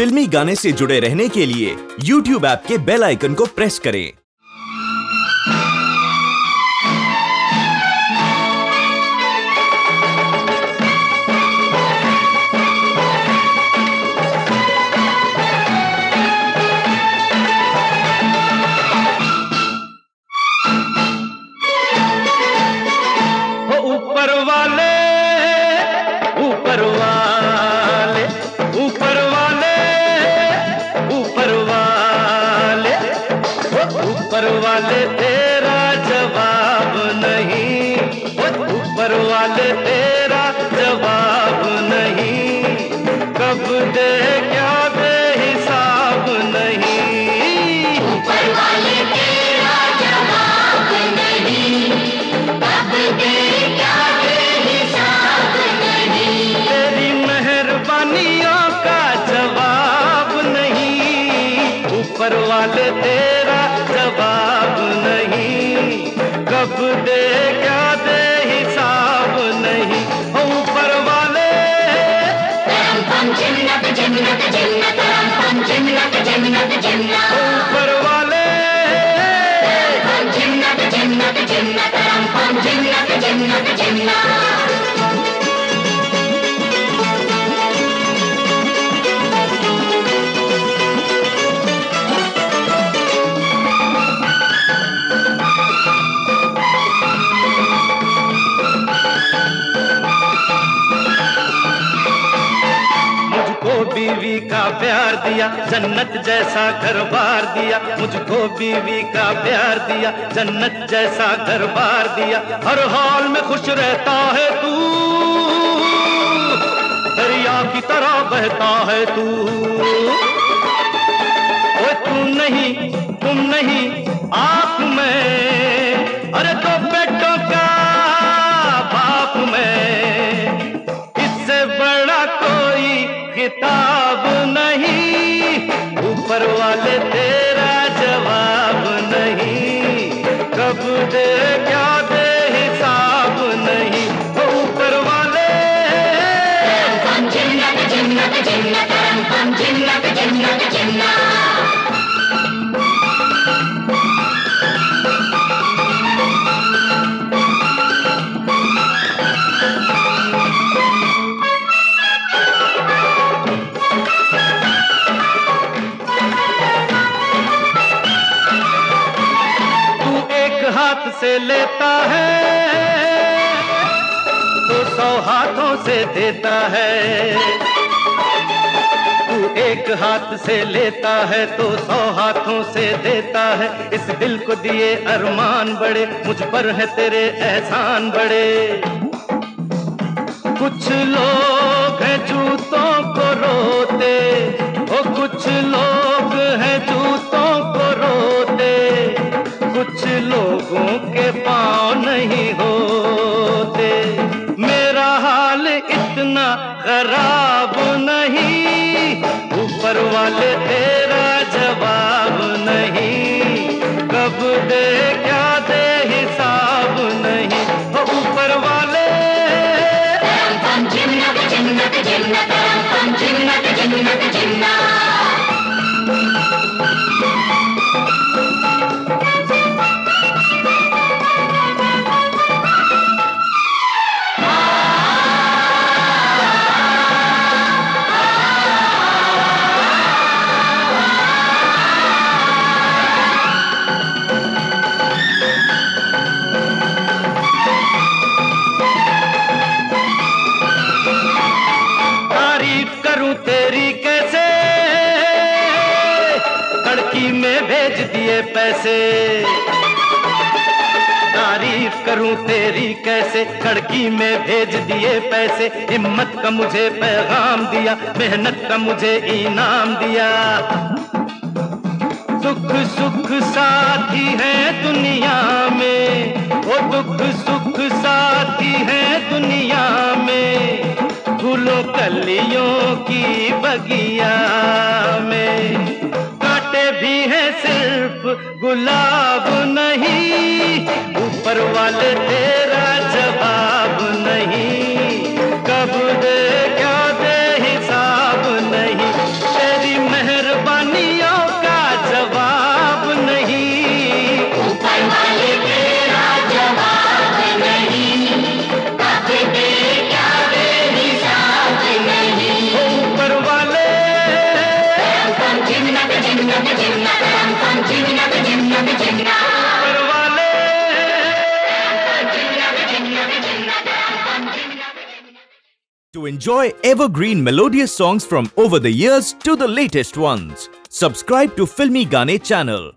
फिल्मी गाने से जुड़े रहने के लिए YouTube ऐप के बेल आइकन को प्रेस करें। ऊपर तेरा जवाब नहीं। ऊपर वाले ऊपर वाले तेरा जवाब नहीं। कब दे, क्या दे, हिसाब नहीं। ऊपर वाले ऊपर वाले जन्नत जन्नत बीवी का प्यार दिया, जन्नत जैसा घर बार दिया, मुझको बीवी का प्यार दिया, जन्नत जैसा घर बार दिया। हर हाल में खुश रहता है तू, दरिया की तरह बहता है तू। ओए तू नहीं, तुम नहीं, आप ऊपर वाले तेरा जवाब नहीं। कब दे, क्या दे, हिसाब नहीं। ऊपर वाले जिन्नत जिन्नत, जन्नत जन्नत हाथ से लेता है तो सौ हाथों से देता है। तू एक हाथ से लेता है तो सौ हाथों से देता है। इस दिल को दिए अरमान बड़े, मुझ पर है तेरे एहसान बड़े। कुछ लोग हैं जूतों को रोते, ओ कुछ लोग हैं जूतों को पैसे। तारीफ़ करूँ तेरी कैसे? खड़की में भेज दिए पैसे। हिम्मत का मुझे पैगाम दिया। मेहनत का मुझे इनाम दिया। सुख सुख साथी है दुनिया में। वो दुख, सुख साथी है दुनिया में। फूलों, कलियों की बगिया में। कांटे भी है सिर्फ़ गुलाब नहीं ऊपर वाले तेरा To enjoy evergreen melodious songs from over the years to the latest ones, subscribe to Filmy Gane channel.